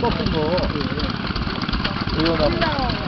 꺾은 거. 의원하고.